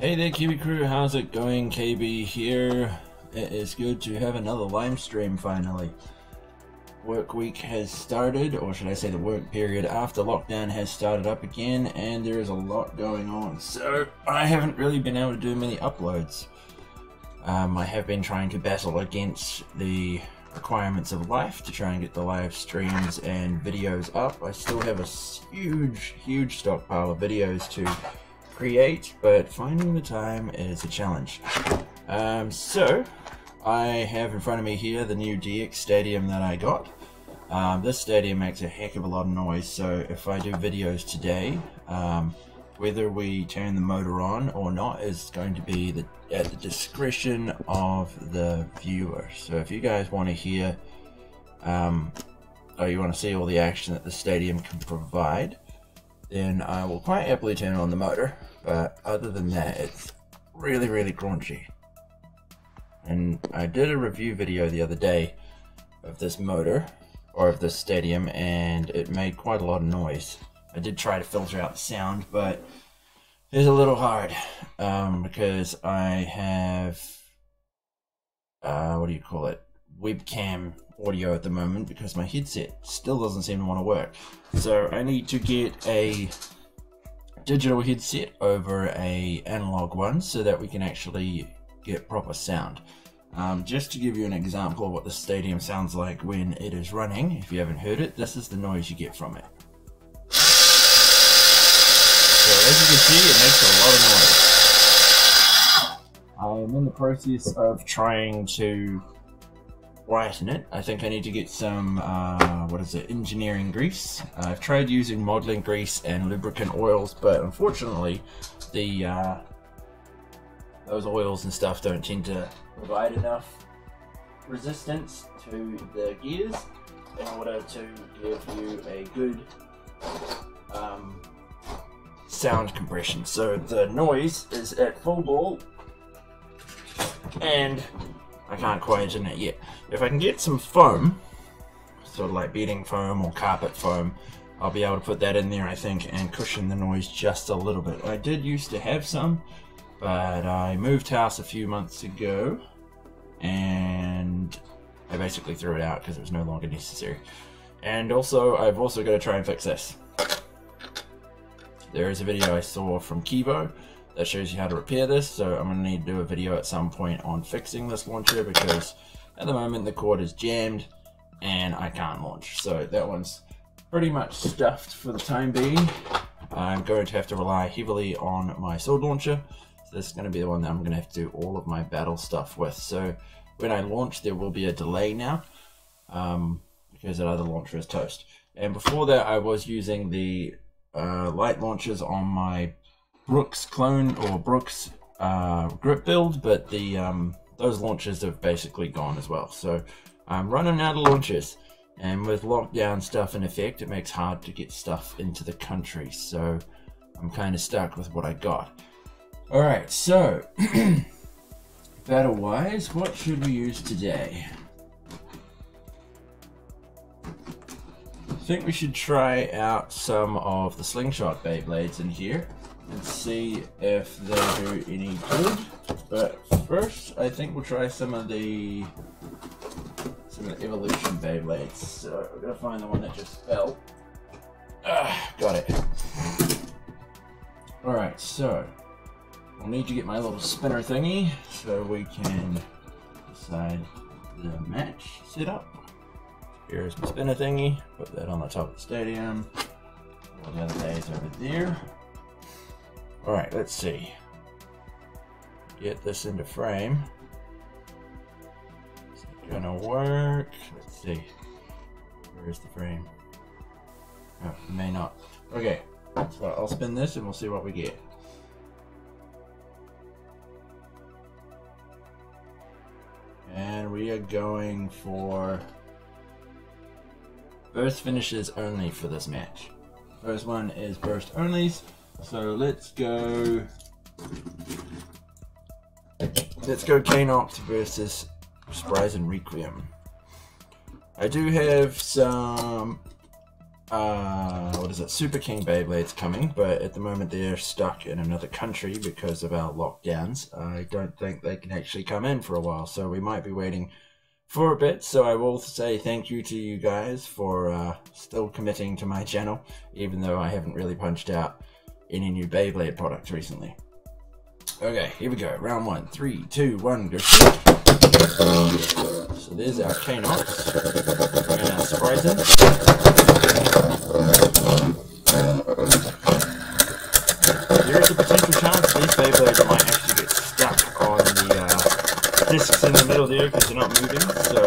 Hey there KB crew, how's it going? KB here. It is good to have another live stream finally. Work week has started, or should I say the work period after lockdown has started up again, and there is a lot going on. So I haven't really been able to do many uploads. Um, I have been trying to battle against the requirements of life to try and get the live streams and videos up. I still have a huge, huge stockpile of videos to create, but finding the time is a challenge. Um, so, I have in front of me here the new DX Stadium that I got. Um, this stadium makes a heck of a lot of noise, so if I do videos today, um, whether we turn the motor on or not is going to be the, at the discretion of the viewer. So if you guys want to hear, um, or you want to see all the action that the stadium can provide, then I will quite happily turn on the motor. But other than that, it's really, really crunchy. And I did a review video the other day of this motor, or of this stadium, and it made quite a lot of noise. I did try to filter out the sound, but it's a little hard um, because I have, uh, what do you call it, webcam audio at the moment because my headset still doesn't seem to want to work. So I need to get a digital headset over a analog one so that we can actually get proper sound. Um, just to give you an example of what the stadium sounds like when it is running, if you haven't heard it, this is the noise you get from it. So as you can see, it makes a lot of noise. I'm in the process of trying to whiten it. I think I need to get some, uh, what is it, engineering grease. Uh, I've tried using modeling grease and lubricant oils, but unfortunately, the uh, those oils and stuff don't tend to provide enough resistance to the gears in order to give you a good um, sound compression. So the noise is at full ball and I can't quite in it yet. If I can get some foam, sort of like bedding foam or carpet foam, I'll be able to put that in there I think and cushion the noise just a little bit. I did used to have some, but I moved house a few months ago and I basically threw it out because it was no longer necessary. And also, I've also got to try and fix this. There is a video I saw from Kivo that shows you how to repair this, so I'm to need to do a video at some point on fixing this launcher because at the moment the cord is jammed and I can't launch. So that one's pretty much stuffed for the time being. I'm going to have to rely heavily on my sword launcher. So this is to be the one that I'm to have to do all of my battle stuff with. So when I launch, there will be a delay now um, because that other launcher is toast. And before that, I was using the uh, light launchers on my Brooks clone or Brooks uh, grip build, but the um, those launchers have basically gone as well. So I'm running out of launchers. And with lockdown stuff in effect, it makes hard to get stuff into the country. So I'm kind of stuck with what I got. Alright, so battle wise, what should we use today? I think we should try out some of the slingshot Beyblades in here and see if they do any good. But first, I think we'll try some of the some of the evolution Beyblades. So we're gonna find the one that just fell. Ah, got it. Alright, so we'll need to get my little spinner thingy so we can decide the match setup. Here's my spinner thingy. Put that on the top of the stadium. All the other days over there. Alright, let's see. Get this into frame. Is it gonna work? Let's see. Where's the frame? Oh, may not. Okay, so I'll spin this and we'll see what we get. And we are going for burst finishes only for this match. First one is burst onlys. So let's go. Let's go Kanopt versus Spryzen Requiem. I do have some uh, what is it, Super King Beyblades coming, but at the moment they're stuck in another country because of our lockdowns. I don't think they can actually come in for a while, so we might be waiting for a bit. So I will say thank you to you guys for uh, still committing to my channel, even though I haven't really punched out any new Beyblade products recently. Okay, here we go. Round one. Three, two, one, go. So there's our K-Nox and our Spryzen. There is a potential chance these Beyblades might actually get stuck on the uh, discs in the middle there because they're not moving. So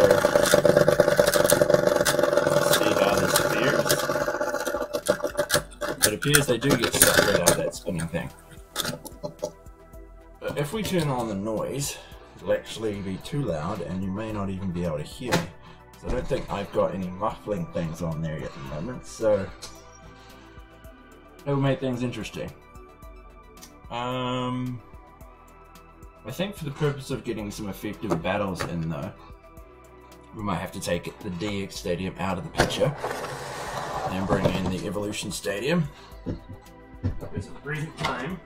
let's see how this It appears they do get stuck right out of that spinning thing. But if we turn on the noise, it'll actually be too loud and you may not even be able to hear me. So I don't think I've got any muffling things on there yet at the moment, so it'll make things interesting. Um, I think for the purpose of getting some effective battles in though, we might have to take the DX Stadium out of the picture and bring in the Evolution Stadium. Because at the present time,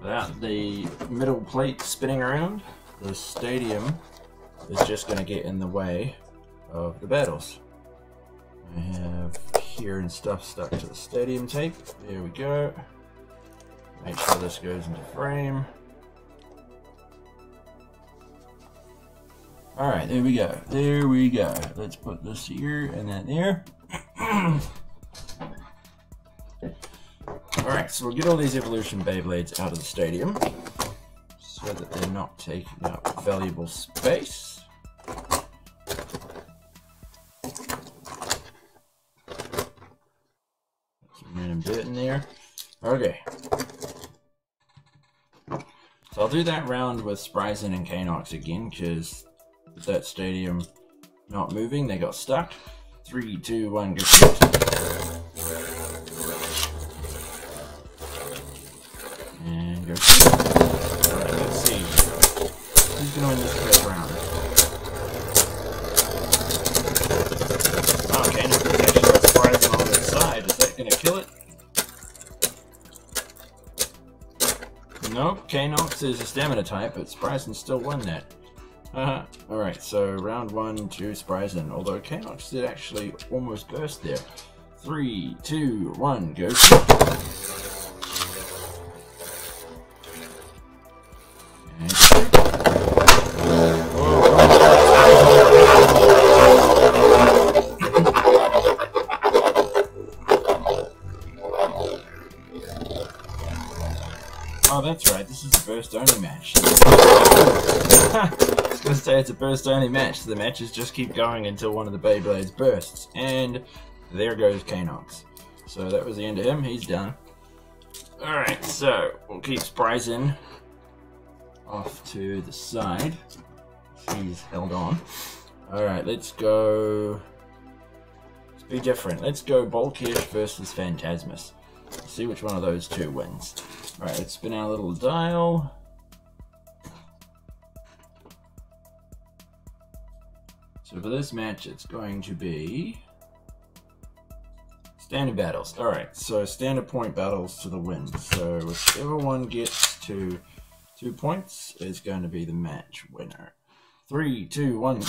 without the middle plate spinning around, the stadium is just going to get in the way of the battles. I have here and stuff stuck to the stadium tape. There we go. Make sure this goes into frame. Alright, there we go. There we go. Let's put this here and that there. Alright, so we'll get all these Evolution Beyblades out of the stadium so that they're not taking up valuable space. Random dirt in there. Okay. So I'll do that round with Spryzen and K-Nox again, because that stadium not moving, they got stuck. Three, two, one, go shoot. And go shoot. Alright, let's see. Who's gonna win this first round? K-Nox is actually got Spryzen on its side. Is that gonna kill it? Nope, K-Nox is a stamina type, but Spryzen still won that. Alright, so round one to Spryzen, although K-Nox did actually almost burst there. Three, two, one, go. Oh, that's right. This is a burst only match. Gonna say it's a burst only match. The matches just keep going until one of the Beyblades bursts. And there goes K-Nox. So that was the end of him. He's done. Alright, so we'll keep Spryzen off to the side. He's held on. Alright, let's go. Let's be different. Let's go Bolkish versus Phantasmus. See which one of those two wins. Alright, let's spin our little dial. So for this match, it's going to be standard battles. Alright, so standard point battles to the win. So whichever one gets to two points is going to be the match winner. Three, two, one. There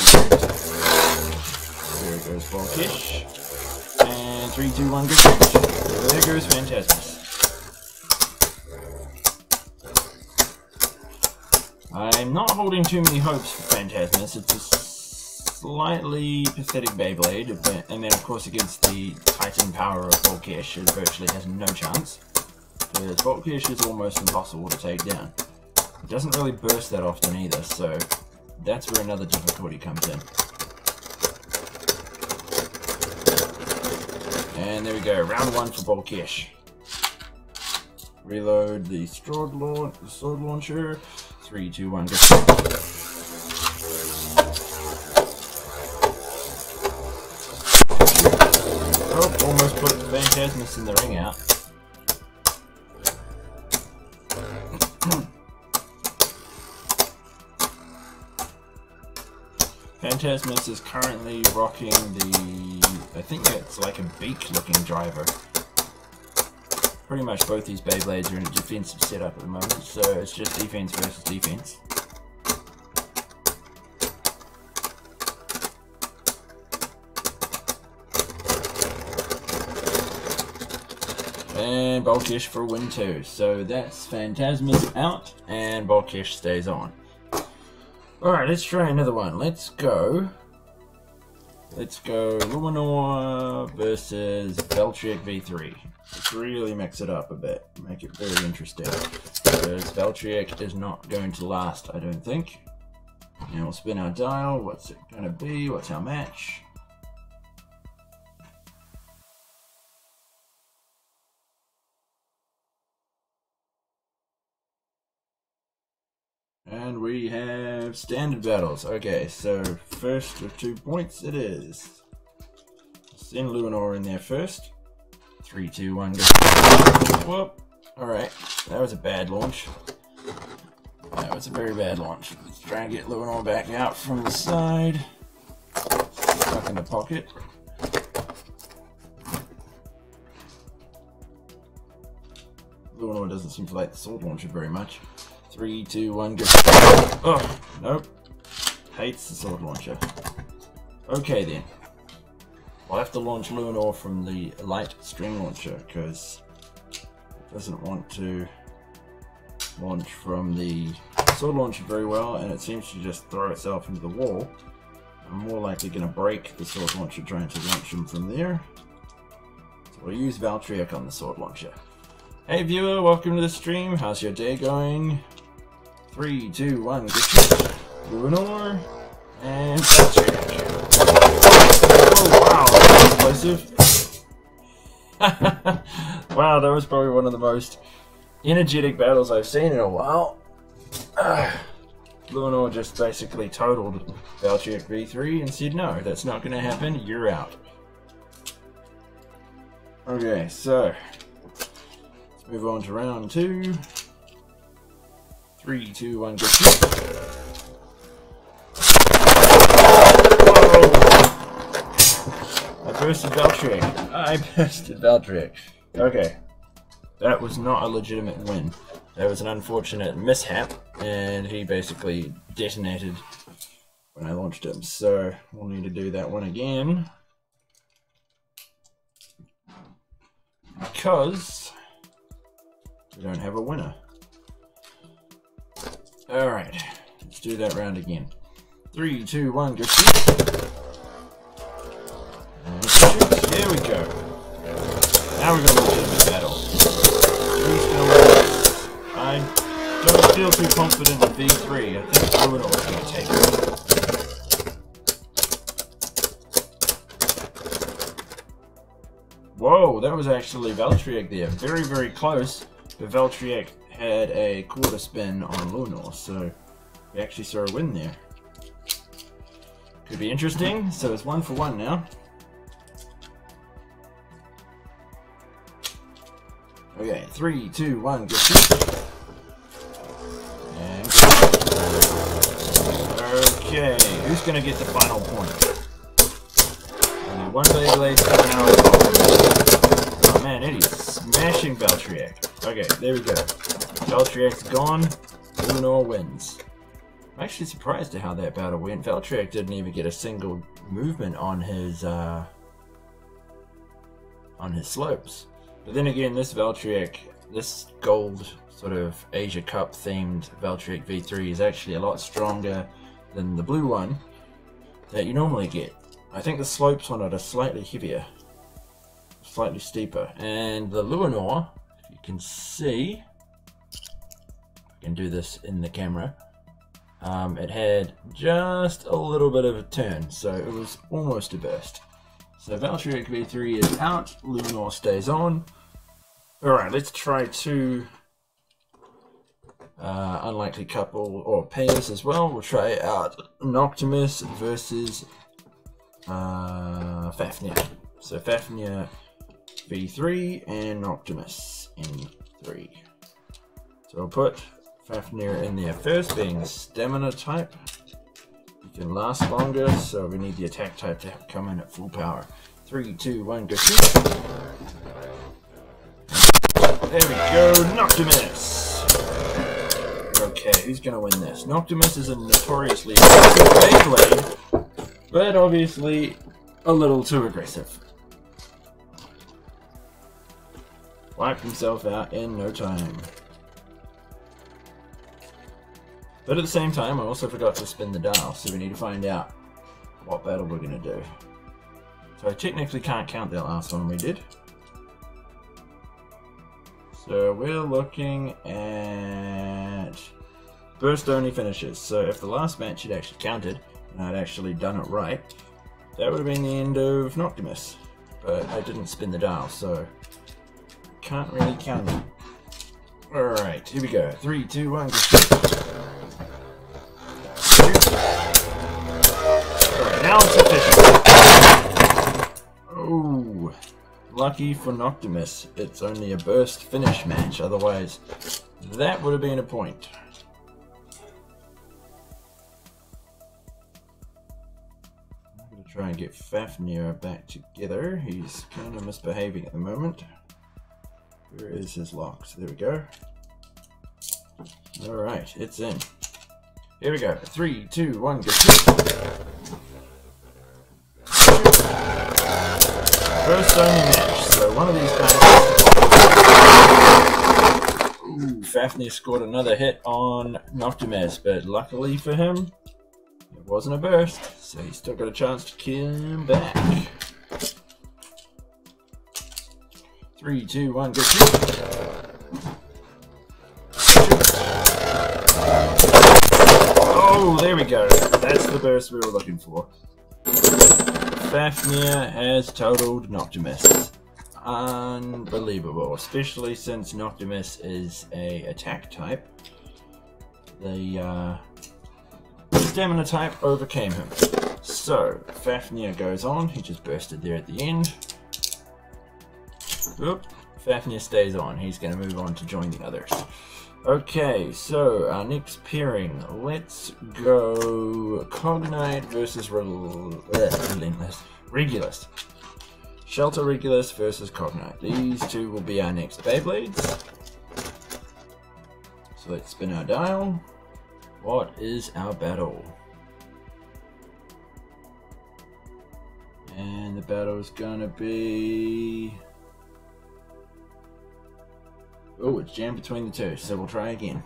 goes Volkish. And three, two, one, go. There goes Phantasmus. I'm not holding too many hopes for Phantasmus. It's a slightly pathetic Beyblade, but, and then of course against the Titan power of Volkish, it virtually has no chance. Because Volkish is almost impossible to take down. It doesn't really burst that often either, so that's where another difficulty comes in. And there we go, round one for Volkish. Reload the sword, launch, sword launcher. Three, two, one, go. Oh, almost put Phantasmus in the ring out. Phantasmus is currently rocking the I think it's like a beak looking driver. Pretty much both these Beyblades are in a defensive setup at the moment, so it's just defense versus defense. And Bulkish for win two. So that's Phantasmus out, and Bulkish stays on. Alright, let's try another one. Let's go. Let's go Luminor versus Valtryek V3. Let's really mix it up a bit. Make it very interesting. Because Valtryek is not going to last, I don't think. And we'll spin our dial. What's it going to be? What's our match? We have standard battles. Okay, so first of two points it is. Send Luminor in there first. Three, two, one, go. Whoop. Alright, that was a bad launch. That was a very bad launch. Let's try and get Luminor back out from the side. Stuck in the pocket. Luminor doesn't seem to like the sword launcher very much. Three, two, one, go. Oh, nope. Hates the sword launcher. Okay then. I'll have to launch Luminor from the light string launcher because it doesn't want to launch from the sword launcher very well and it seems to just throw itself into the wall. I'm more likely going to break the sword launcher trying to launch him from there. So we'll use Valtryek on the sword launcher. Hey viewer, welcome to the stream. How's your day going? Three, two, one, Luminor and. Oh wow, that was explosive. wow, that was probably one of the most energetic battles I've seen in a while. Luminor just basically totaled Valtryek V3 and said, no, that's not going to happen, you're out. Okay, so, let's move on to round two. Three, two, one, go. I bursted Valtryek. I bursted Valtryek. Okay. That was not a legitimate win. That was an unfortunate mishap, and he basically detonated when I launched him. So we'll need to do that one again. Because we don't have a winner. Alright, let's do that round again. Three, two, one, go. There we go. Now we're going to legitimate battle. Who's going to? I don't feel too confident in V3. I think is going to take it. Whoa, that was actually Valtryek there. Very, very close, but Valtryek had a quarter spin on Luminor, so we actually saw a win there. Could be interesting, so it's one for one now. Okay, three, two, one, And Okay, who's gonna get the final point? Only one Beyblade coming out. Oh man, it is smashing Valtryek. Okay, there we go. Valtryek's gone. Luminor wins. I'm actually surprised at how that battle went. Valtryek didn't even get a single movement on his uh, on his slopes. But then again, this Valtryek, this gold sort of Asia Cup themed Valtryek V3 is actually a lot stronger than the blue one that you normally get. I think the slopes on it are slightly heavier, slightly steeper, and the Luminor, if you can see, can do this in the camera. Um, it had just a little bit of a turn, so it was almost a burst. So Valtryek V3 is out, Luminor stays on. Alright, let's try two uh, unlikely couple or pairs as well. We'll try out Noctimus versus uh, Fafnir. So Fafnir V3 and Noctimus in 3. So I'll put Fafnir in there first, being stamina type. You can last longer, so we need the attack type to come in at full power. Three, two, one, go shoot! There we go, Noctimus! Okay, who's gonna win this? Noctimus is a notoriously Beyblade, but obviously a little too aggressive. Wiped himself out in no time. But at the same time, I also forgot to spin the dial, so we need to find out what battle we're going to do. So I technically can't count that last one we did. So we're looking at burst only finishes. So if the last match had actually counted, and I'd actually done it right, that would have been the end of Noctimus. But I didn't spin the dial, so can't really count it. Alright, here we go. Three, two, one, go. Now it's official. Oh, lucky for Noctimus, it's only a burst finish match, otherwise that would have been a point. I'm going to try and get Fafnir back together. He's kind of misbehaving at the moment. Where is his lock? So there we go. Alright, it's in. Here we go. Three, two, one, go. First only match. So one of these guys. Ooh, Fafnir scored another hit on Noctimus, but luckily for him, it wasn't a burst, so he's still got a chance to come back. Three, two, one, go shoot. Oh, there we go. That's the burst we were looking for. Fafnir has totaled Noctimus. Unbelievable, especially since Noctimus is a attack type. The uh, stamina type overcame him. So, Fafnir goes on, he just bursted there at the end. Oop. Fafnir stays on. He's going to move on to join the others. Okay, so our next pairing. Let's go Cognite versus uh, Relentless. Regulus. Shelter Regulus versus Cognite. These two will be our next Beyblades. So let's spin our dial. What is our battle? And the battle is gonna be Oh, it's jammed between the two, so we'll try again.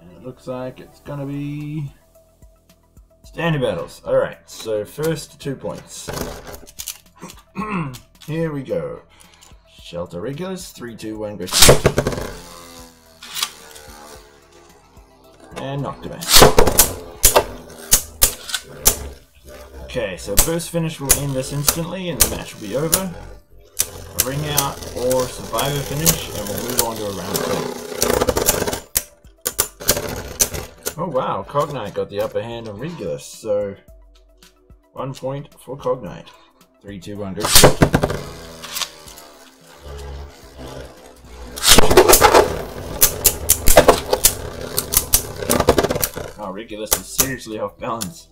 And it looks like it's gonna be standard battles. Alright, so first two points. Here we go. Shelter Regulus, three, two, one, go. And knocked him out. Okay, so burst finish will end this instantly and the match will be over. A ring out or survivor finish and we'll move on to a round two. Oh wow, Cognite got the upper hand on Regulus, so one point for Cognite. Three, two, one, go. Oh, Regulus is seriously off balance.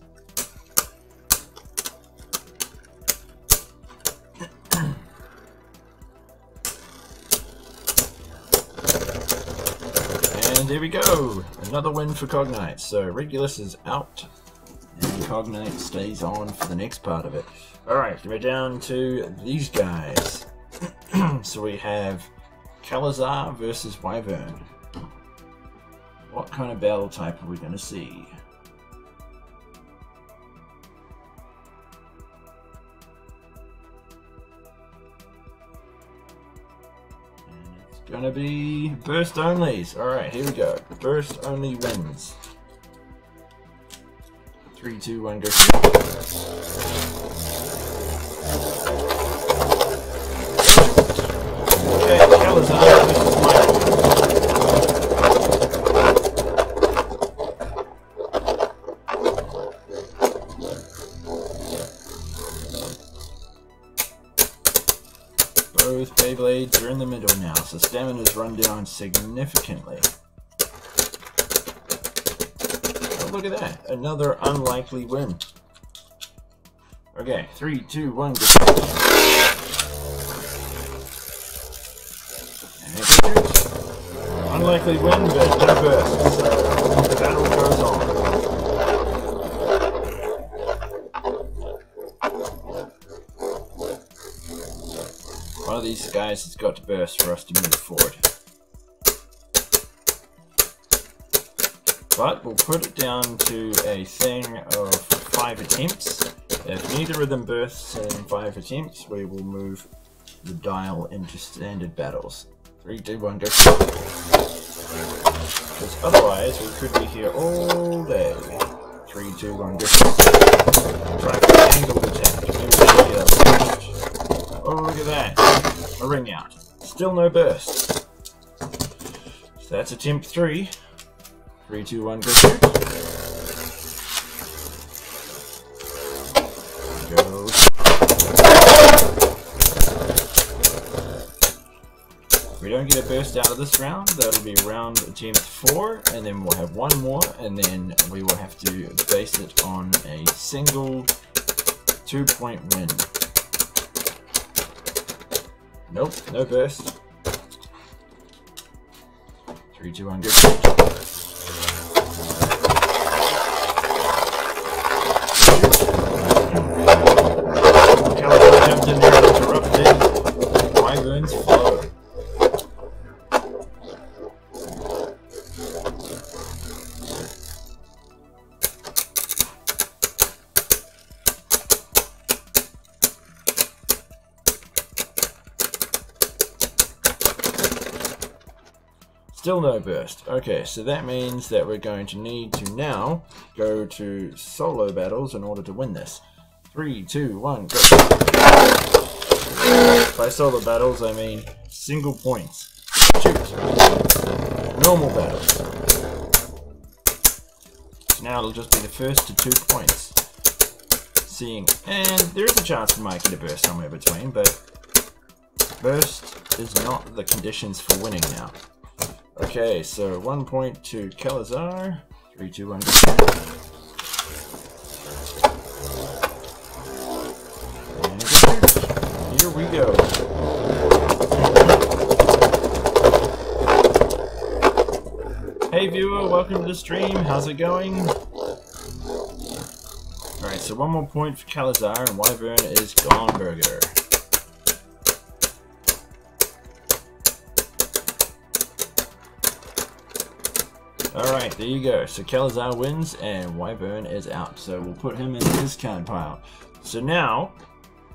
There we go! Another win for Cognite. So Regulus is out, and Cognite stays on for the next part of it. Alright, we're down to these guys. so we have Kalazar versus Wyvern. What kind of battle type are we going to see? Gonna be burst onlys. Alright, here we go. Burst only wins. Three, two, one, go. Okay, significantly. Oh, look at that. Another unlikely win. Okay, three, two, one, go. Unlikely win, but no burst. These guys has got to burst for us to move forward. But we'll put it down to a thing of five attempts. If neither of them bursts in five attempts, we will move the dial into standard battles. Three, two, one, go. Because otherwise, we could be here all day. Three, two, one, go. Try for an angled attack. Oh, look at that. A ring out. Still no burst. So that's attempt three. Three, two, one, go shoot. Go. We don't get a burst out of this round, that'll be round attempt four, and then we'll have one more, and then we will have to base it on a single two-point win. Nope, no burst. Three, two, one, go. Burst. Okay, so that means that we're going to need to now go to solo battles in order to win this. Three, two, one, go. By solo battles, I mean single points. Shoot. Normal battles. So now it'll just be the first to two points. Seeing, and there is a chance might get a burst somewhere between, but burst is not the conditions for winning now. Okay, so one point to Kelazar. Three, two, one. And here we go. Hey viewer, welcome to the stream. How's it going? Alright, so one more point for Calazar and Wyvern is gone burger. Alright, there you go. So Calazar wins and Wyvern is out. So we'll put him in the discard pile. So now,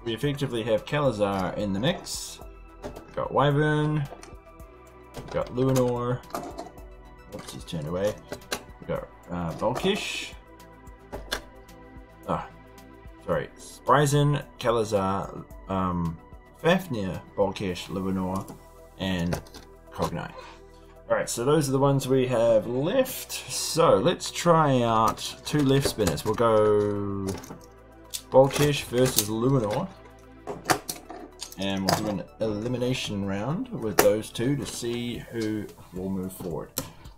we effectively have Calazar in the mix. We've got Wyvern. We've got Luinor. Oops, he's turned away. We've got uh, Volkish. Ah, sorry. Spryzen, Calazar, um, Fafnir, Volkish, Luinor, and Cognite. Alright, so those are the ones we have left. So let's try out two left spinners. We'll go Volkish versus Luminor. And we'll do an elimination round with those two to see who will move forward.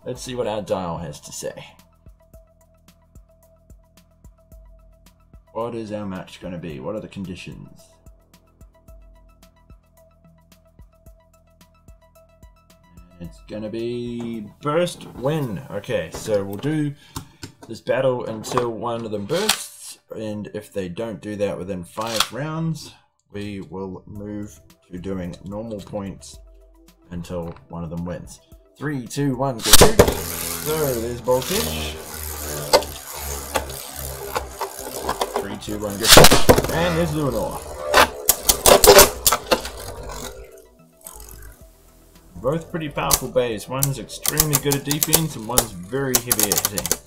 Let's see what our dial has to say. What is our match going to be? What are the conditions? It's gonna be burst win. Okay, so we'll do this battle until one of them bursts, and if they don't do that within five rounds, we will move to doing normal points until one of them wins. Three, two, one, go. So there's Voltage. Three, two, one, go. And there's Luminor. Both pretty powerful bays. One's extremely good at defense and one's very heavy at hitting.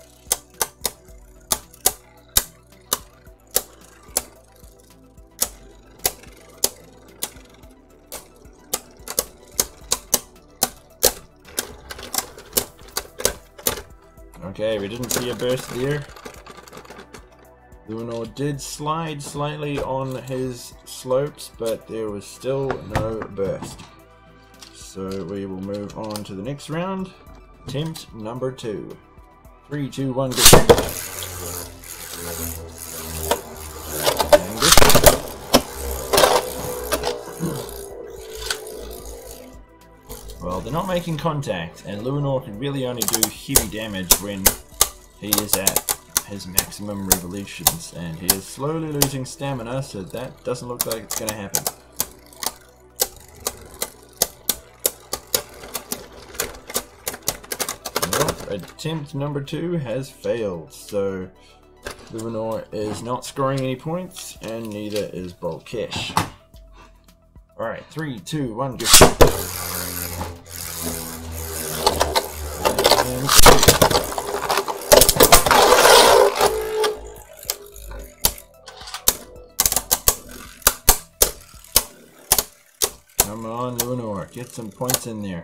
Okay, we didn't see a burst there. Luminor did slide slightly on his slopes, but there was still no burst. So we will move on to the next round. Attempt number two. Three, two, one, go. Well, they're not making contact, and Luinor can really only do heavy damage when he is at his maximum revolutions, and he is slowly losing stamina, so that doesn't look like it's going to happen. Well, attempt number two has failed, so Luminor is not scoring any points, and neither is Bolkesh. Alright, three, two, one, go. Come on, Luinor, get some points in there.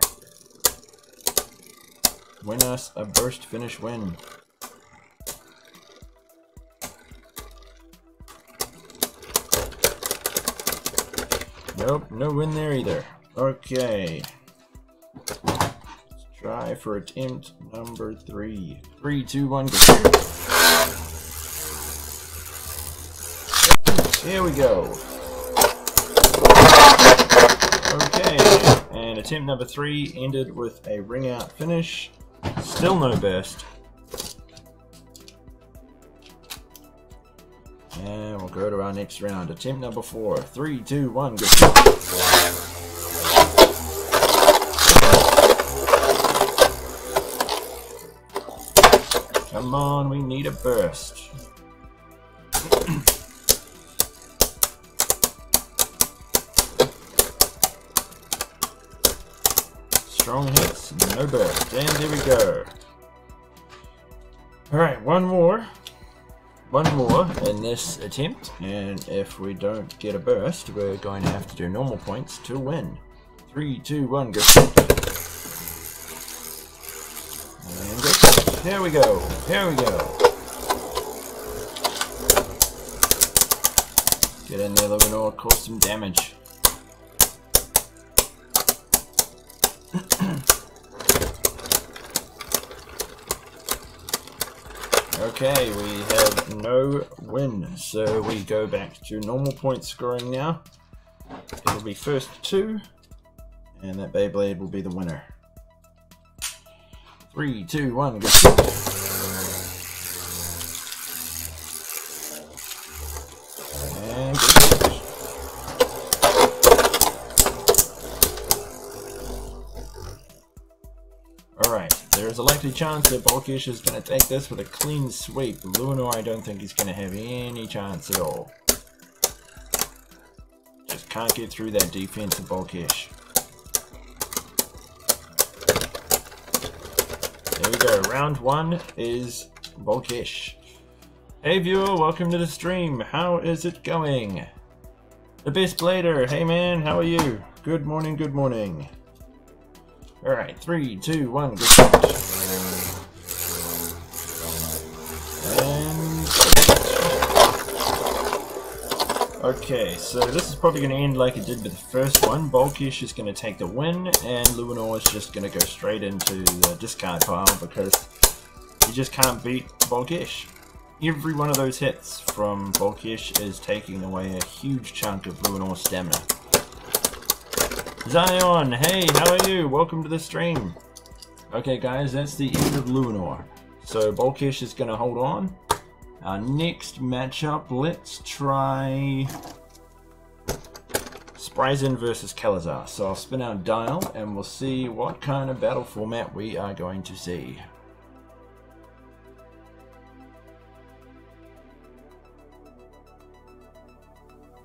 Win us a burst finish win. Nope, no win there either. Okay. Let's try for attempt number three. Three, two, one, go. Here we go. Okay, and attempt number three ended with a ring out finish. Still no burst. And we'll go to our next round. Attempt number four. Three, two, one. Come on, we need a burst. Strong hits, no burst. And there we go. Alright, one more. One more in this attempt, and if we don't get a burst, we're going to have to do normal points to win. Three, two, one, go. And go. Here we go. Here we go. Get in there, Luminor, cause some damage. Okay, we have no win, so we go back to normal point scoring now. It'll be first two, and that Beyblade will be the winner. Three, two, one, go. Chance that Balkish is going to take this with a clean sweep. Luinor, I don't think he's going to have any chance at all. Just can't get through that defense of Balkish. There we go, round one is Balkish. Hey viewer, welcome to the stream. How is it going? The best blader, hey man, how are you? Good morning, good morning. Alright, three, two, one, go. And... Okay, so this is probably going to end like it did with the first one. Balkish is going to take the win, and Luminor is just going to go straight into the discard pile because you just can't beat Balkish. Every one of those hits from Balkish is taking away a huge chunk of Luminor's stamina. Zion, hey, how are you? Welcome to the stream. Okay, guys, that's the end of Luminor. So Balkish is going to hold on. Our next matchup, let's try Spryzen versus Kalazar. So I'll spin our dial and we'll see what kind of battle format we are going to see.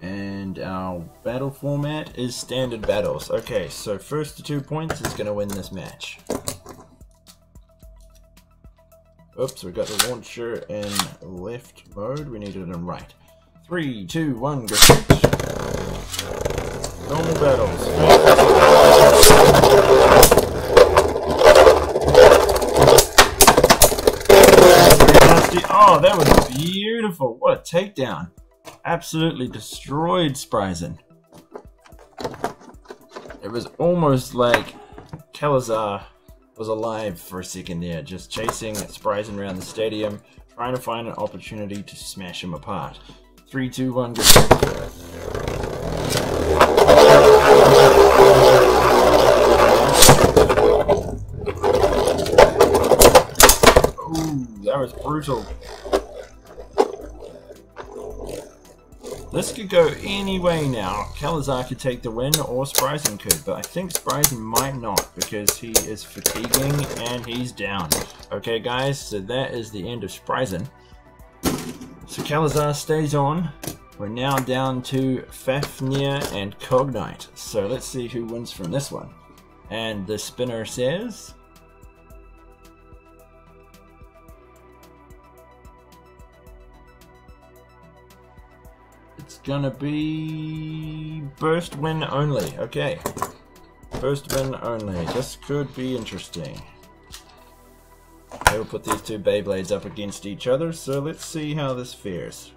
And our battle format is standard battles. Okay, so first to two points is going to win this match. Oops, we got the launcher in left mode. We need it in right. Three, two, one, go. Normal battles. Oh, that was beautiful. What a takedown absolutely destroyed Spryzen. It was almost like Kalazar was alive for a second there, just chasing Spryzen around the stadium, trying to find an opportunity to smash him apart. Three, two, one, go. Ooh, that was brutal. This could go any way now. Kalazar could take the win, or Spryzen could, but I think Spryzen might not because he is fatiguing and he's down. Okay, guys, so that is the end of Spryzen. So Kalazar stays on. We're now down to Fafnir and Cognite. So let's see who wins from this one. And the spinner says... gonna be burst win only. Okay. Burst win only. This could be interesting. I will put these two Beyblades up against each other, so let's see how this fares.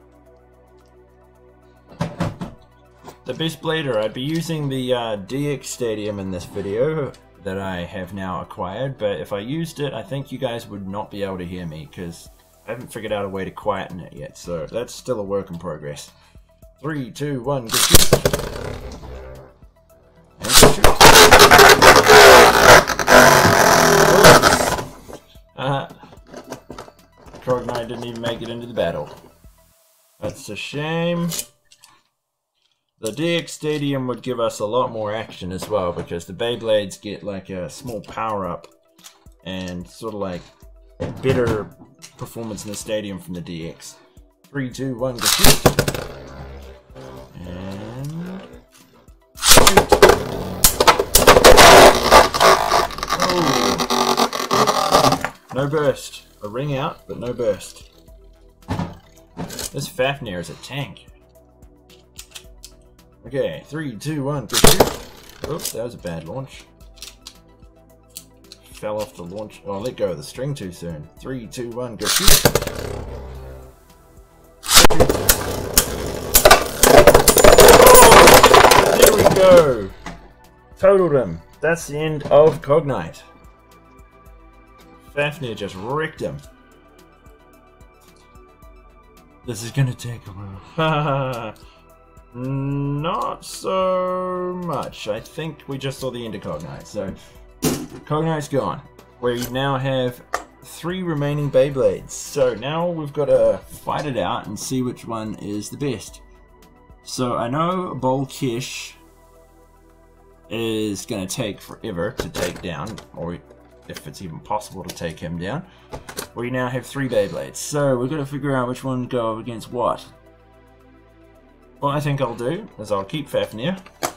The best blader, I'd be using the uh, DX Stadium in this video that I have now acquired, but if I used it, I think you guys would not be able to hear me, because I haven't figured out a way to quieten it yet, so that's still a work in progress. Three, two, one, go shoot. Uh-huh. And go shoot. Cognite didn't even make it into the battle. That's a shame. The DX Stadium would give us a lot more action as well because the Beyblades get like a small power up and sort of like better performance in the stadium from the DX. Three, two, one, go shoot. No burst. A ring out, but no burst. This Fafnir is a tank. Okay, three, two, one, go. Oops, that was a bad launch. Fell off the launch. Oh, let go of the string too soon. Three, two, one, go shoot. Oh, there we go. Totaled him. That's the end of Cognite. Fafnir just wrecked him. This is gonna take a while. Not so much. I think we just saw the end of Cognite. So, Cognite's gone. We now have three remaining Beyblades. So now we've got to fight it out and see which one is the best. So I know Balkesh is going to take forever to take down, or if it's even possible to take him down. We now have three Beyblades, so we've got to figure out which one go against what. What I think I'll do is I'll keep Fafnir, and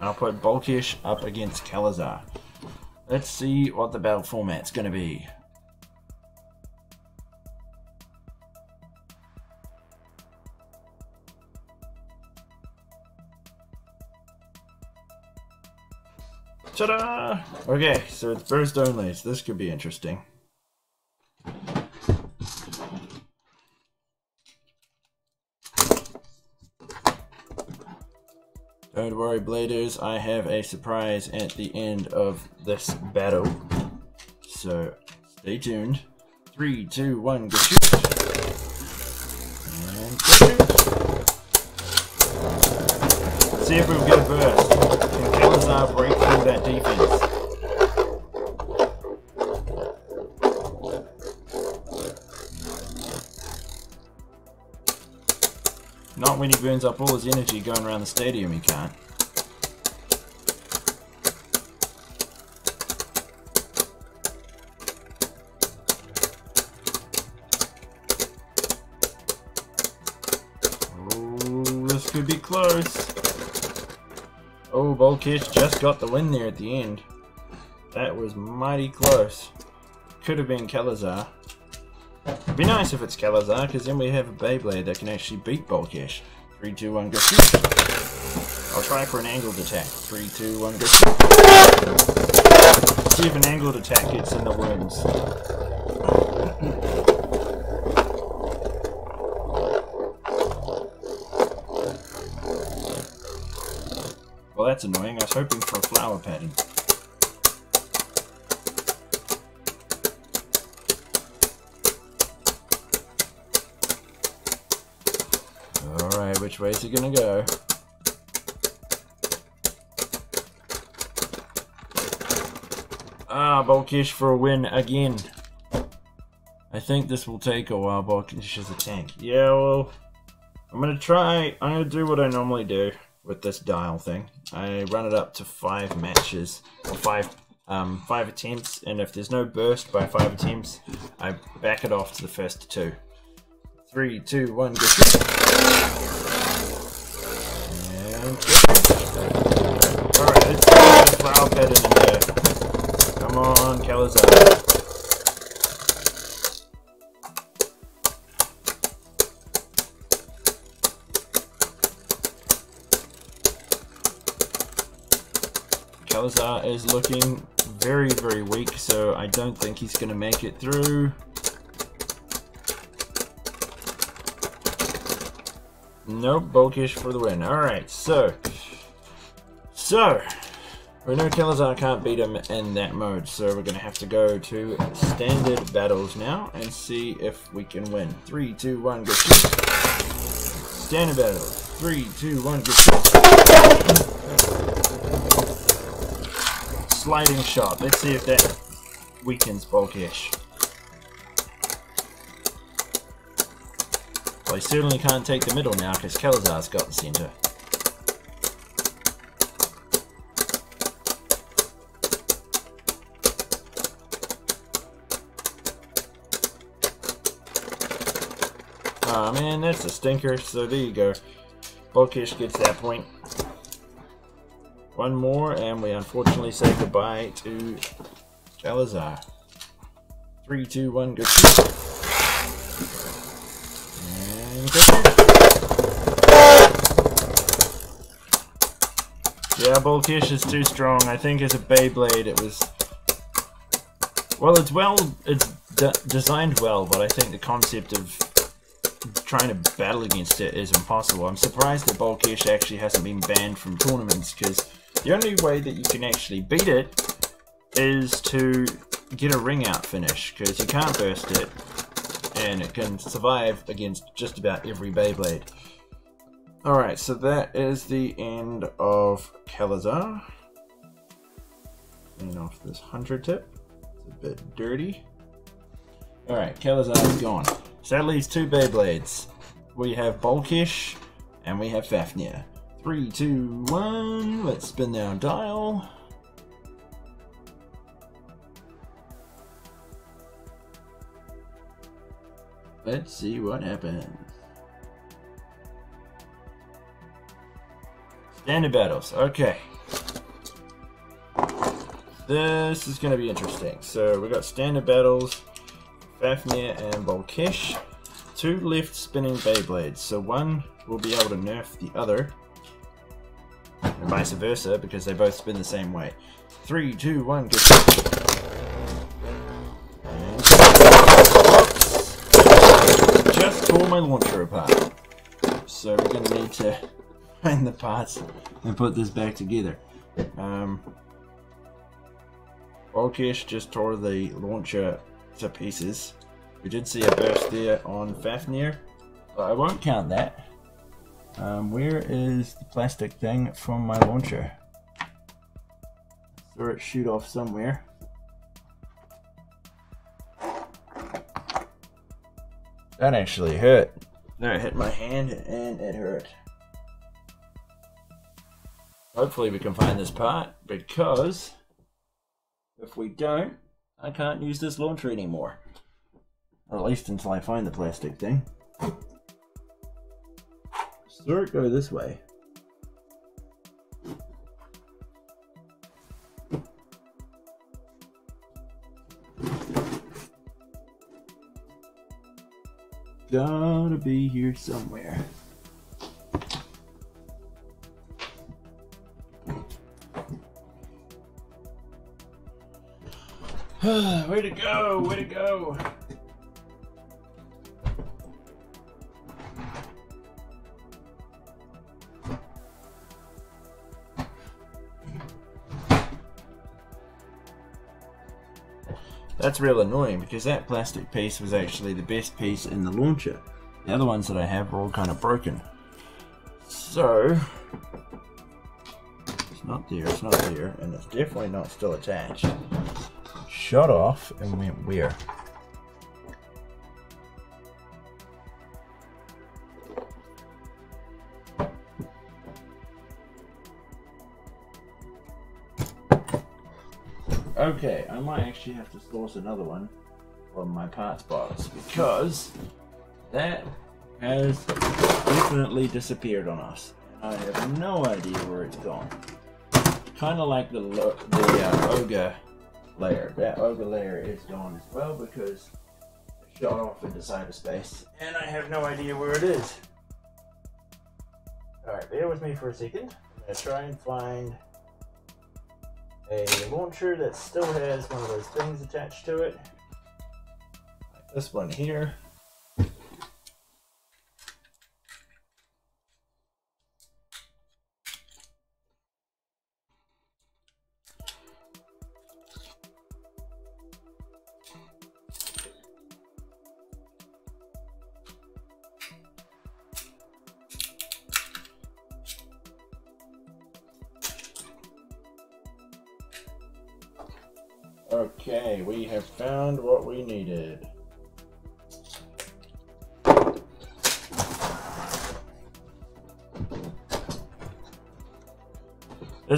I'll put Balkesh up against Kalazar. Let's see what the battle format's going to be. Ta-da! Okay, so it's burst only, so this could be interesting. Don't worry, Bladers, I have a surprise at the end of this battle. So, stay tuned. Three, two, one, go shoot! And go shoot! See if we can get a burst. Can Kalazar uh, break through that defense? Not when he burns up all his energy going around the stadium, he can't. Oh, this could be close. Oh, Balkesh just got the win there at the end. That was mighty close. Could have been Kalazar. Be nice if it's Kalazar, because then we have a Beyblade that can actually beat Balkesh. 3, 2, 1, go! I'll try for an angled attack. 3, 2, 1, go! See if an angled attack gets in the wounds. That's annoying. I was hoping for a flower pattern. Alright, which way is he gonna go? Ah, Balkesh for a win again. I think this will take a while, Balkesh is a tank. Yeah, well, I'm gonna try, I'm gonna do what I normally do with this dial thing. I run it up to five matches, or five, um, five attempts, and if there's no burst by five attempts, I back it off to the first two. Three, two, one, go. And Alright, let's get the flower pattern in there. Come on, Calazar. Calazar is looking very, very weak, so I don't think he's going to make it through. Nope, Balkesh for the win. Alright, so. So. We know Calazar can't beat him in that mode, so we're going to have to go to standard battles now and see if we can win. Three, two, one, go shoot. Standard battles. Three, two, one, go shoot sliding shot. Let's see if that weakens Balkesh. Well, he certainly can't take the middle now because Calazar's got the centre. Oh man, that's a stinker, so there you go. Balkesh gets that point. One more, and we unfortunately say goodbye to Calazar. Three, two, one, go. And go Yeah, Balkesh is too strong. I think as a Beyblade it was... Well, it's well... It's de designed well, but I think the concept of trying to battle against it is impossible. I'm surprised that Balkesh actually hasn't been banned from tournaments, because the only way that you can actually beat it is to get a ring out finish, because you can't burst it, and it can survive against just about every Beyblade. Alright, so that is the end of Calazar. And off this hunter tip. It's a bit dirty. Alright, Calazar is gone. So that leaves two Beyblades. We have Balkesh and we have Fafnir. Three, two, one. Let's spin down dial. Let's see what happens. Standard battles. Okay. This is going to be interesting. So we got standard battles, Fafnir and Balkesh. Two left spinning Beyblades. So one will be able to nerf the other and vice versa because they both spin the same way. Three, two, one, go. Just tore my launcher apart. So we're going to need to find the parts and put this back together. Um, Balkesh just tore the launcher to pieces. We did see a burst there on Fafnir, but I won't count that. Um, where is the plastic thing from my launcher? Saw it shoot off somewhere. That actually hurt. That hit my hand and it hurt. Hopefully we can find this part because if we don't, I can't use this launcher anymore. Or at least until I find the plastic thing. Saw it go this way. Gotta be here somewhere. way to go, way to go. That's real annoying because that plastic piece was actually the best piece in the launcher. The other ones that I have are all kind of broken. So, it's not there, it's not there, and it's definitely not still attached. Shut off and went where? Okay, I might actually have to source another one from my parts box because that has definitely disappeared on us. I have no idea where it's gone. Kind of like the the uh, ogre layer. That ogre layer is gone as well because it shot off into cyberspace, and I have no idea where it is. All right, bear with me for a second. I'm gonna try and find a launcher that still has one of those things attached to it. Like this one here.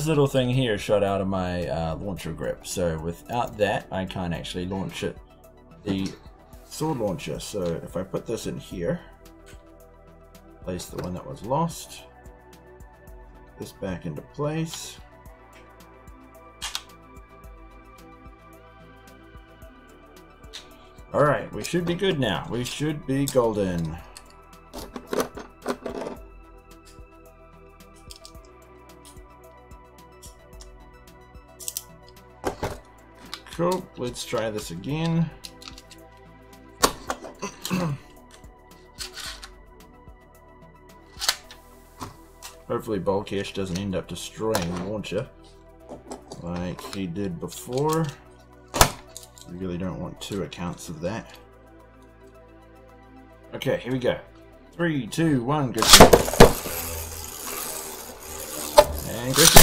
This little thing here shot out of my uh, launcher grip, so without that I can't actually launch it, the sword launcher. So if I put this in here, place the one that was lost, this back into place, Alright, we should be good now. We should be golden. Let's try this again. Hopefully Balkesh doesn't end up destroying the launcher like he did before. We really don't want two accounts of that. Okay, here we go. Three, two, one, go. And go.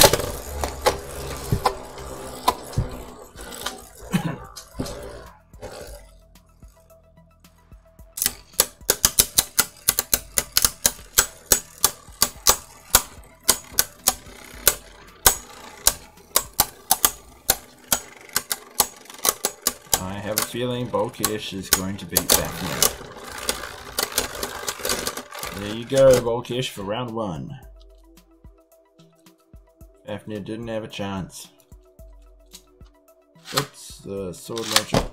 Balkesh is going to beat Fafnir. There you go, Balkesh, for round one. Fafnir didn't have a chance. Oops, the sword launcher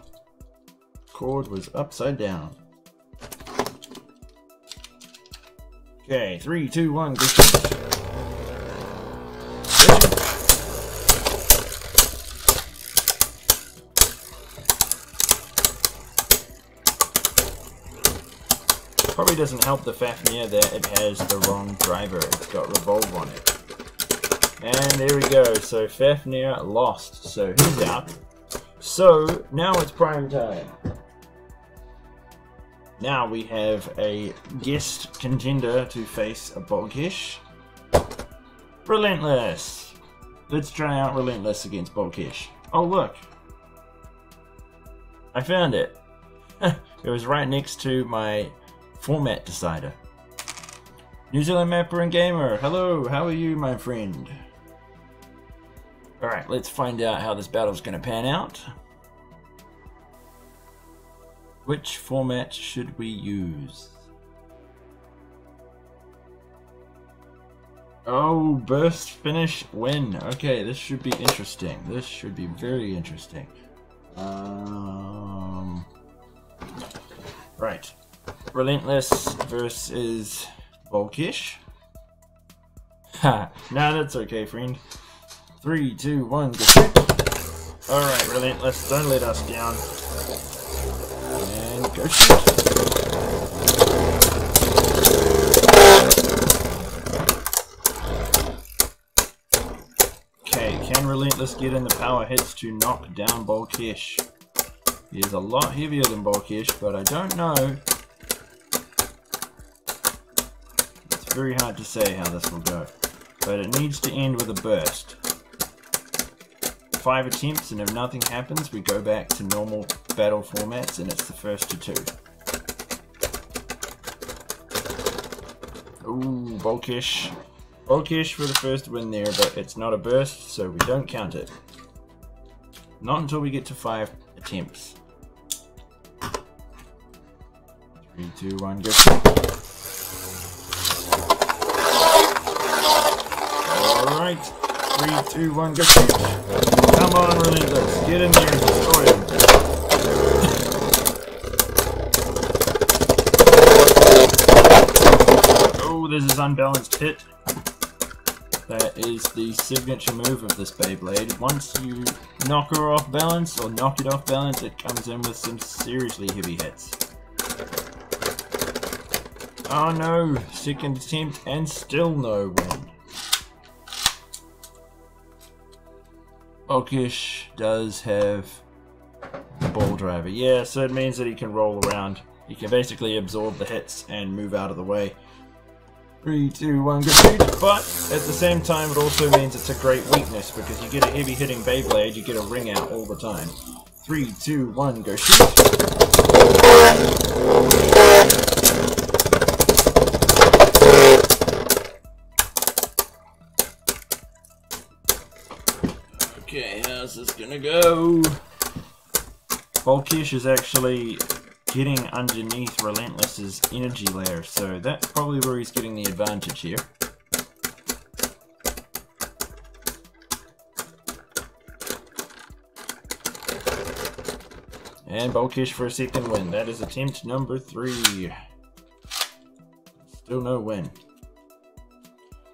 cord was upside down. Okay, three, two, one, go. Probably doesn't help the Fafnir that it has the wrong driver. It's got Revolve on it. And there we go. So Fafnir lost. So he's out. So now it's prime time. Now we have a guest contender to face a Balkesh. Relentless. Let's try out Relentless against Balkesh. Oh look. I found it. it was right next to my Format decider. New Zealand Mapper and Gamer, hello, how are you, my friend? Alright, let's find out how this battle's going to pan out. Which format should we use? Oh, burst, finish, win. Okay, this should be interesting. This should be very interesting. Um, right. Relentless versus Balkesh. Ha! Nah, that's okay, friend. Three, two, one, go. Alright, Relentless, don't let us down. And go shoot! Okay, can Relentless get in the power hits to knock down Balkesh? He is a lot heavier than Balkesh, but I don't know. It's very hard to say how this will go. But it needs to end with a burst. Five attempts, and if nothing happens, we go back to normal battle formats, and it's the first to two. Ooh, Balkesh. Balkesh for the first win there, but it's not a burst, so we don't count it. Not until we get to five attempts. Three, two, one, go. Alright. Three, two, one, go. Come on, Relentless. Get in there and destroy him. oh, this is unbalanced hit. That is the signature move of this Beyblade. Once you knock her off balance, or knock it off balance, it comes in with some seriously heavy hits. Oh no, second attempt and still no win. Balkesh does have the ball driver. Yeah, so it means that he can roll around. He can basically absorb the hits and move out of the way. Three, two, one, go shoot! But at the same time, it also means it's a great weakness because you get a heavy hitting Beyblade, you get a ring out all the time. Three, two, one, go shoot! How's this gonna go? Balkesh is actually getting underneath Relentless's energy layer, so that's probably where he's getting the advantage here. And Balkesh for a second win. That is attempt number three. Still no win.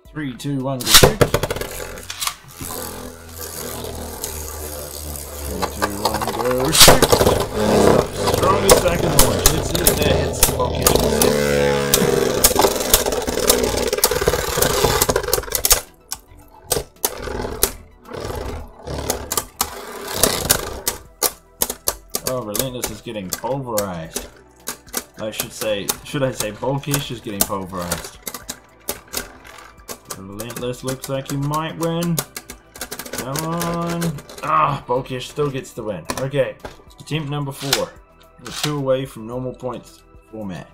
Three, two, one. I should say, should I say Balkesh is getting pulverized. Relentless looks like he might win. Come on. Ah, Balkesh still gets the win. Okay, attempt number four. We're two away from normal points format.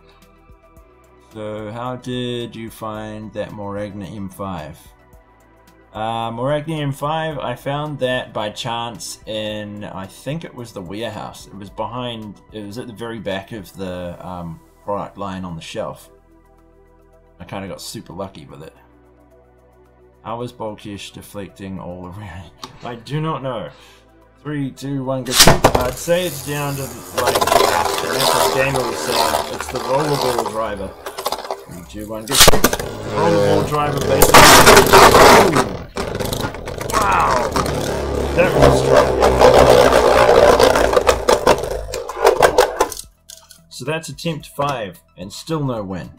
So how did you find that Moragna M5? Uh, Moragna M5, I found that by chance in, I think it was the warehouse. It was behind, it was at the very back of the um, product line on the shelf. I kind of got super lucky with it. How is Balkesh deflecting all around? I do not know. Three, two, one, go. I'd say it's down to like the gamer was saying. It's the rollerball driver. Two, one, go. Rollerball driver basically. That strong. So that's attempt five, and still no win.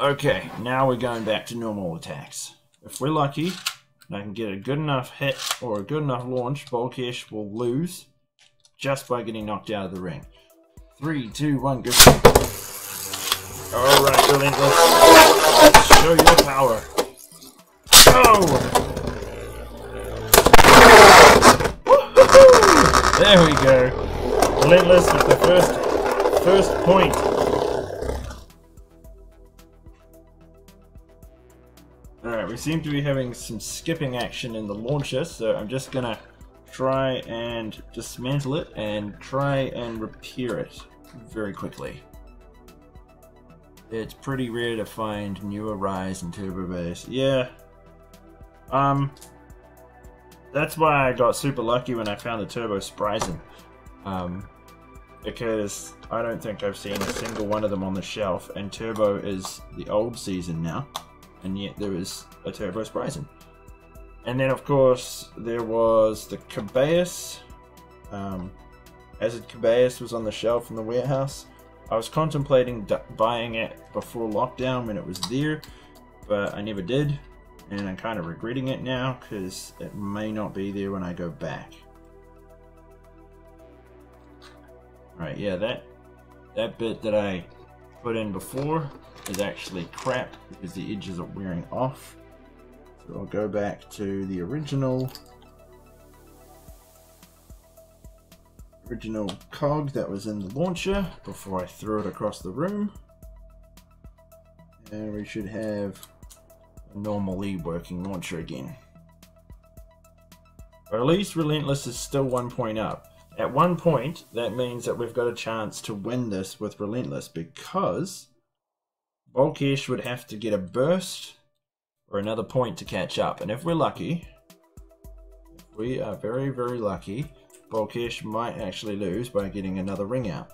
Okay, now we're going back to normal attacks. If we're lucky, and I can get a good enough hit or a good enough launch, Balkesh will lose just by getting knocked out of the ring. Three, two, one, go. Alright, Relentless. Show your power. Go! There we go. Relentless with the first first point. Alright, we seem to be having some skipping action in the launcher, so I'm just gonna try and dismantle it and try and repair it very quickly. It's pretty rare to find newer Rise and Turbo Base. Yeah. Um, that's why I got super lucky when I found the Turbo Spryzen. Um, because I don't think I've seen a single one of them on the shelf, and Turbo is the old season now and yet there is a Turbo Spryzen. And then, of course, there was the Kerbeus. Um, Azard Kerbeus was on the shelf in the warehouse. I was contemplating buying it before lockdown when it was there, but I never did. And I'm kind of regretting it now because it may not be there when I go back. Alright, yeah, that that bit that I put in before is actually crap because the edges are wearing off. So I'll go back to the original original cog that was in the launcher before I threw it across the room. And we should have normally working launcher again. But at least Relentless is still one point up. At one point, that means that we've got a chance to win this with Relentless because Balkesh would have to get a burst or another point to catch up. And if we're lucky, if we are very, very lucky, Balkesh might actually lose by getting another ring out.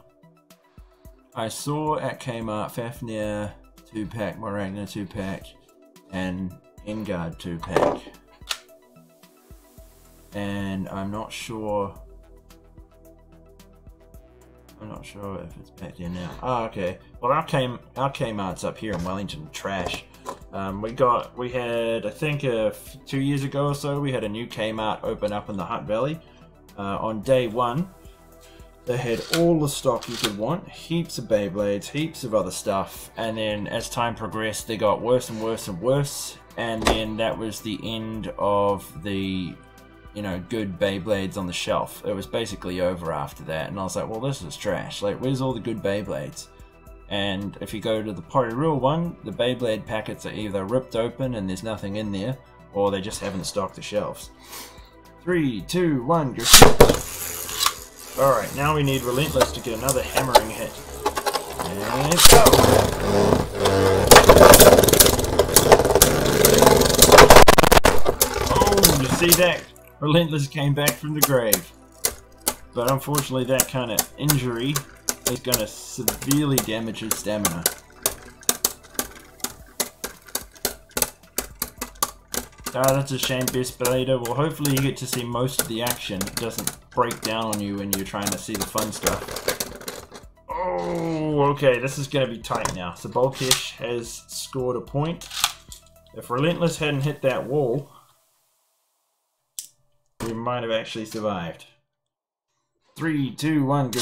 I saw at Kmart Fafnir 2 pack, Moragna 2 pack, and Engard 2 pack. And I'm not sure. I'm not sure if it's back there now. Oh, okay. Well, our, K, our Kmart's up here in Wellington. Trash. Um, we got, we had, I think, two years ago or so, we had a new Kmart open up in the Hutt Valley. Uh, on day one, they had all the stock you could want, heaps of Beyblades, heaps of other stuff, and then as time progressed, they got worse and worse and worse, and then that was the end of the, you know, good Beyblades on the shelf. It was basically over after that, and I was like, well, this is trash. Like, where's all the good Beyblades? And if you go to the Rule one, the Beyblade packets are either ripped open and there's nothing in there, or they just haven't stocked the shelves. Three, two, one, go Alright, now we need Relentless to get another hammering hit. And go! Oh, you see that? Relentless came back from the grave. But unfortunately that kind of injury is going to severely damage his stamina. Ah, that's a shame, Best. Well, hopefully you get to see most of the action. It doesn't break down on you when you're trying to see the fun stuff. Oh, okay, this is going to be tight now. So Balkesh has scored a point. If Relentless hadn't hit that wall, we might have actually survived. Three, two, one, go.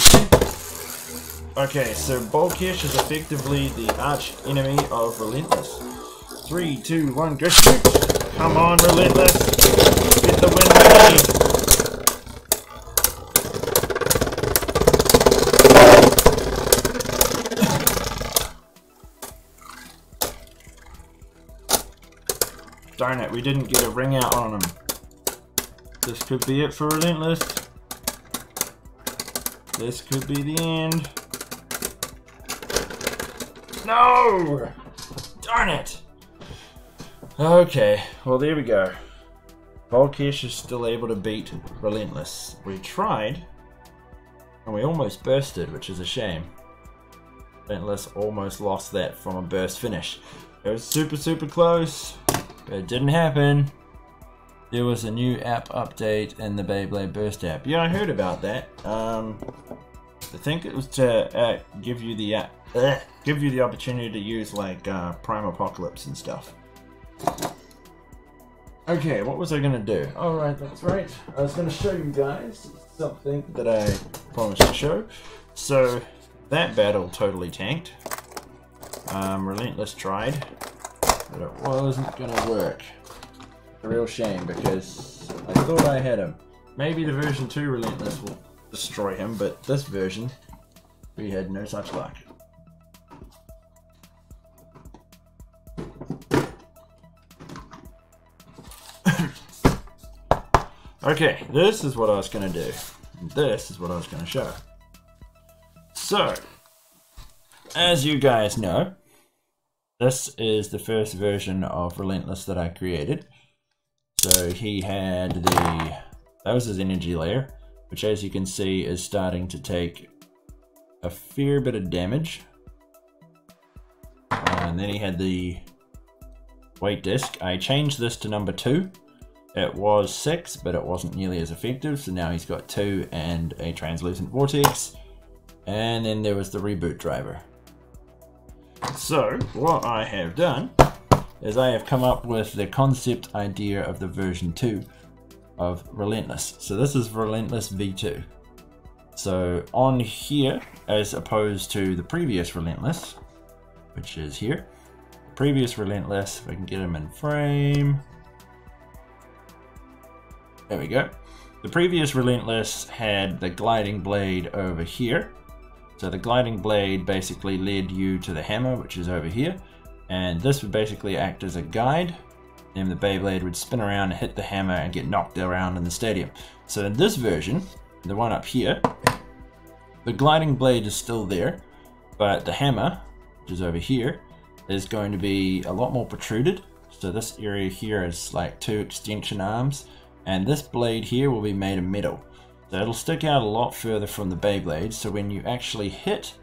Okay, so Balkesh is effectively the arch enemy of Relentless. Three, two, one, go! Come on, Relentless. Get the win Darn it, we didn't get a ring out on him. This could be it for Relentless. This could be the end. No! Darn it! Okay, well there we go. Balkesh is still able to beat Relentless. We tried, and we almost bursted, which is a shame. Relentless almost lost that from a burst finish. It was super, super close, but it didn't happen. There was a new app update in the Beyblade Burst app. Yeah, I heard about that. Um, I think it was to uh, give you the uh, give you the opportunity to use like uh, Prime Apocalypse and stuff. Okay, what was I gonna do? Alright, that's right. I was gonna show you guys something that I promised to show. So, that battle totally tanked. Um, Relentless tried, but it wasn't gonna work. A real shame because I thought I had him. Maybe the version 2 Relentless will destroy him, but this version, we had no such luck. Okay, this is what I was going to do. This is what I was going to show. So, as you guys know, this is the first version of Relentless that I created. So he had the, that was his energy layer, which as you can see is starting to take a fair bit of damage. And then he had the weight disc. I changed this to number two it was 6, but it wasn't nearly as effective, so now he's got 2 and a translucent vortex. And then there was the reboot driver. So, what I have done is I have come up with the concept idea of the version 2 of Relentless. So this is Relentless V2. So on here, as opposed to the previous Relentless, which is here, previous Relentless, if I can get him in frame. There we go. The previous Relentless had the gliding blade over here. So the gliding blade basically led you to the hammer, which is over here. And this would basically act as a guide. And the Beyblade would spin around and hit the hammer and get knocked around in the stadium. So in this version, the one up here, the gliding blade is still there, but the hammer, which is over here, is going to be a lot more protruded. So this area here is like two extension arms, and this blade here will be made of metal. So it'll stick out a lot further from the Beyblade, so when you actually hit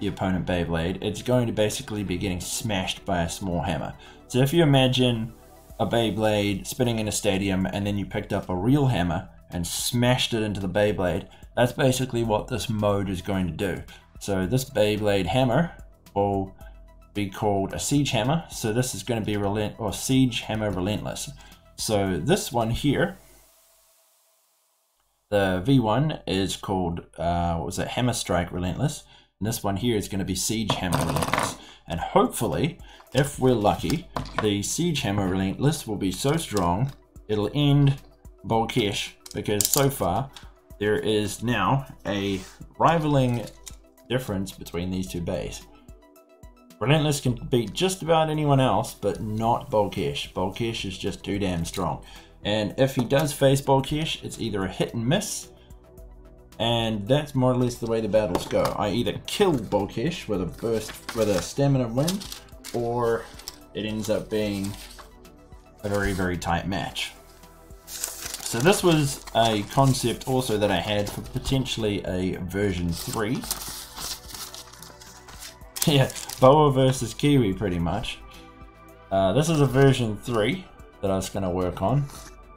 the opponent Beyblade, it's going to basically be getting smashed by a small hammer. So if you imagine a Beyblade spinning in a stadium and then you picked up a real hammer and smashed it into the Beyblade, that's basically what this mode is going to do. So this Beyblade hammer will be called a Siege Hammer. So this is going to be relent or Siege Hammer Relentless. So this one here the V1 is called, uh, what was it, Hammer Strike Relentless. And this one here is going to be Siege Hammer Relentless. And hopefully, if we're lucky, the Siege Hammer Relentless will be so strong, it'll end Balkesh. Because so far, there is now a rivaling difference between these two bays. Relentless can beat just about anyone else, but not Balkesh. Balkesh is just too damn strong. And if he does face Balkesh, it's either a hit and miss, and that's more or less the way the battles go. I either kill Balkesh with a burst, with a stamina win, or it ends up being a very, very tight match. So this was a concept also that I had for potentially a version 3. yeah, Boa versus Kiwi pretty much. Uh, this is a version 3 that I was going to work on.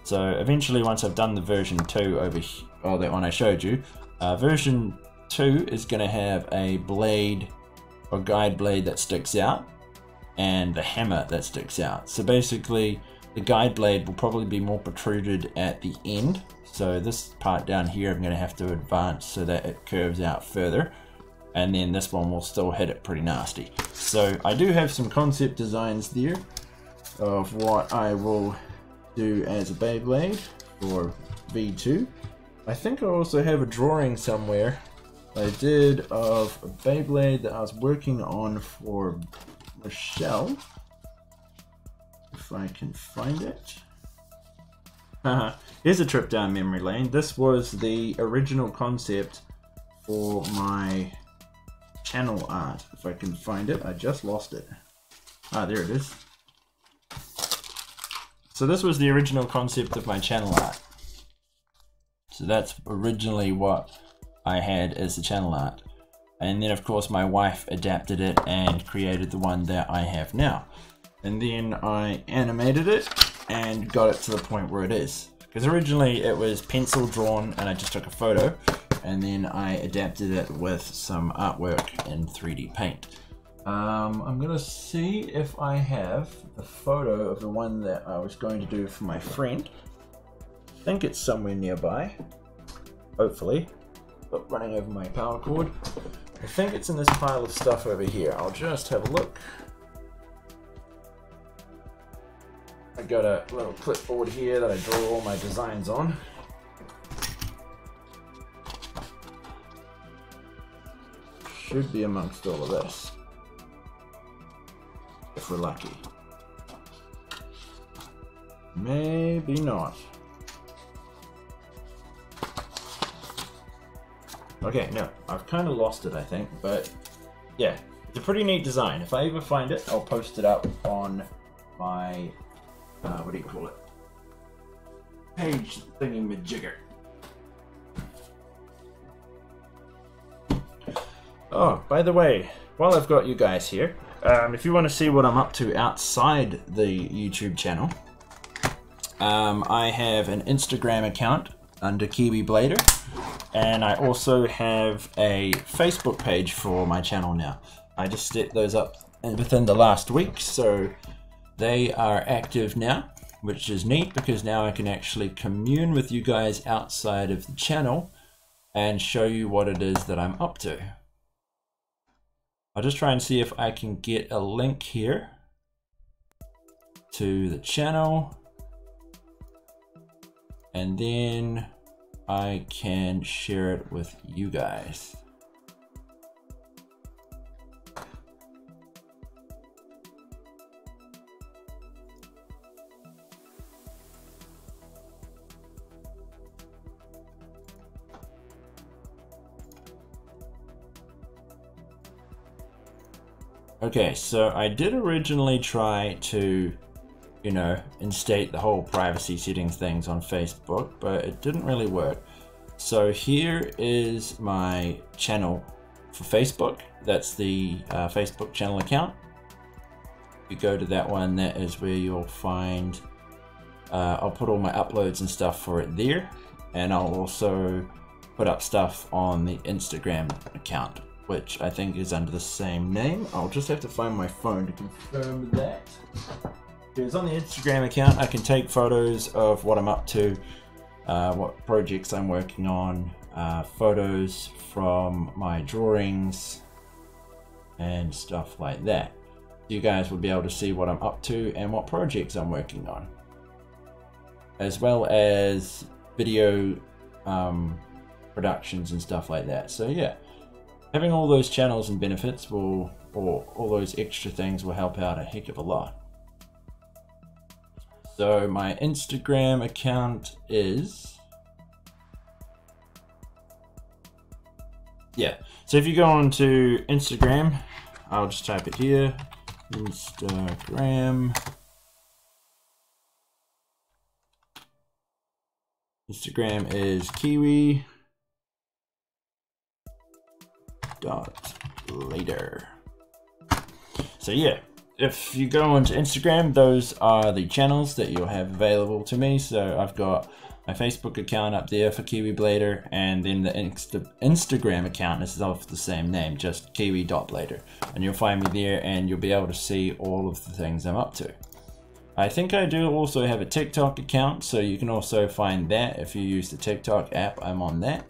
So eventually, once I've done the version 2 over here, oh, that one I showed you, uh, version 2 is going to have a blade or guide blade that sticks out and a hammer that sticks out. So basically, the guide blade will probably be more protruded at the end. So this part down here, I'm going to have to advance so that it curves out further. And then this one will still hit it pretty nasty. So I do have some concept designs there of what I will do as a Beyblade for V2. I think I also have a drawing somewhere I did of a Beyblade that I was working on for Michelle. If I can find it. Here's a trip down memory lane. This was the original concept for my channel art. If I can find it, I just lost it. Ah, there it is. So this was the original concept of my channel art. So that's originally what I had as the channel art. And then of course my wife adapted it and created the one that I have now. And then I animated it and got it to the point where it is. Because originally it was pencil drawn and I just took a photo and then I adapted it with some artwork in 3D paint. Um, I'm gonna see if I have the photo of the one that I was going to do for my friend. I think it's somewhere nearby, hopefully. But running over my power cord. I think it's in this pile of stuff over here. I'll just have a look. I got a little clipboard here that I draw all my designs on. Should be amongst all of this we're lucky. Maybe not. Okay, no, I've kind of lost it, I think, but yeah, it's a pretty neat design. If I ever find it, I'll post it up on my, uh, what do you call it? Page thingy majigger. Oh, by the way, while I've got you guys here, um, if you want to see what I'm up to outside the YouTube channel, um, I have an Instagram account under Kiwi Blader, and I also have a Facebook page for my channel now. I just set those up within the last week, so they are active now, which is neat because now I can actually commune with you guys outside of the channel and show you what it is that I'm up to. I'll just try and see if I can get a link here to the channel and then I can share it with you guys. Okay, so I did originally try to, you know, instate the whole privacy settings things on Facebook, but it didn't really work. So here is my channel for Facebook. That's the uh, Facebook channel account. You go to that one, that is where you'll find, uh, I'll put all my uploads and stuff for it there. And I'll also put up stuff on the Instagram account which I think is under the same name. I'll just have to find my phone to confirm that. Because on the Instagram account, I can take photos of what I'm up to, uh, what projects I'm working on, uh, photos from my drawings, and stuff like that. You guys will be able to see what I'm up to and what projects I'm working on. As well as video um, productions and stuff like that. So yeah having all those channels and benefits will, or all those extra things will help out a heck of a lot. So my Instagram account is, yeah. So if you go on to Instagram, I'll just type it here, Instagram. Instagram is Kiwi dot Blader. So yeah, if you go onto Instagram, those are the channels that you'll have available to me. So I've got my Facebook account up there for Kiwi Blader, and then the Insta Instagram account is of the same name, just kiwi.blader. And you'll find me there and you'll be able to see all of the things I'm up to. I think I do also have a TikTok account, so you can also find that if you use the TikTok app, I'm on that.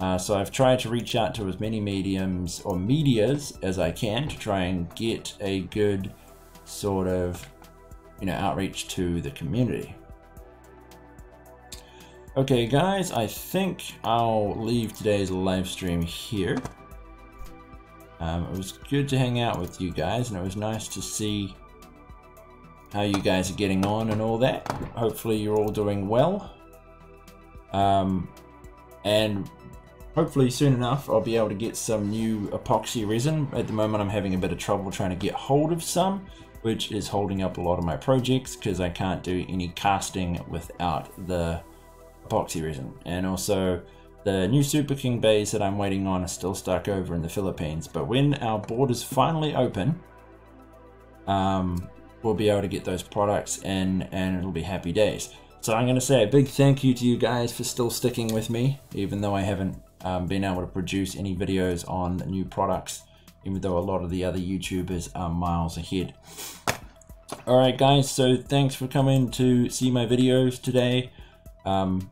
Uh, so I've tried to reach out to as many mediums or medias as I can to try and get a good sort of, you know, outreach to the community. Okay, guys, I think I'll leave today's live stream here. Um, it was good to hang out with you guys, and it was nice to see how you guys are getting on and all that. Hopefully you're all doing well. Um, and hopefully soon enough I'll be able to get some new epoxy resin. At the moment I'm having a bit of trouble trying to get hold of some, which is holding up a lot of my projects because I can't do any casting without the epoxy resin. And also the new Super King beys that I'm waiting on are still stuck over in the Philippines. But when our borders finally open, um, we'll be able to get those products in and it'll be happy days. So I'm going to say a big thank you to you guys for still sticking with me, even though I haven't um, being able to produce any videos on new products, even though a lot of the other YouTubers are miles ahead. Alright guys, so thanks for coming to see my videos today. Um,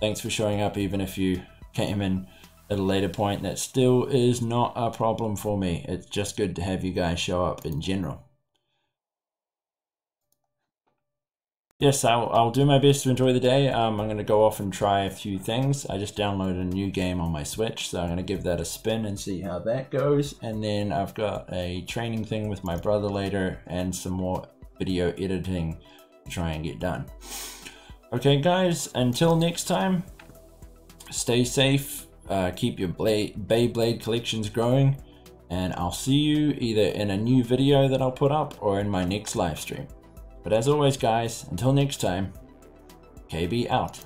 thanks for showing up even if you came in at a later point. That still is not a problem for me. It's just good to have you guys show up in general. Yes, I'll, I'll do my best to enjoy the day. Um, I'm going to go off and try a few things. I just downloaded a new game on my Switch, so I'm going to give that a spin and see how that goes. And then I've got a training thing with my brother later and some more video editing to try and get done. Okay, guys, until next time, stay safe, uh, keep your Blade, Beyblade collections growing, and I'll see you either in a new video that I'll put up or in my next live stream. But as always, guys, until next time, KB out.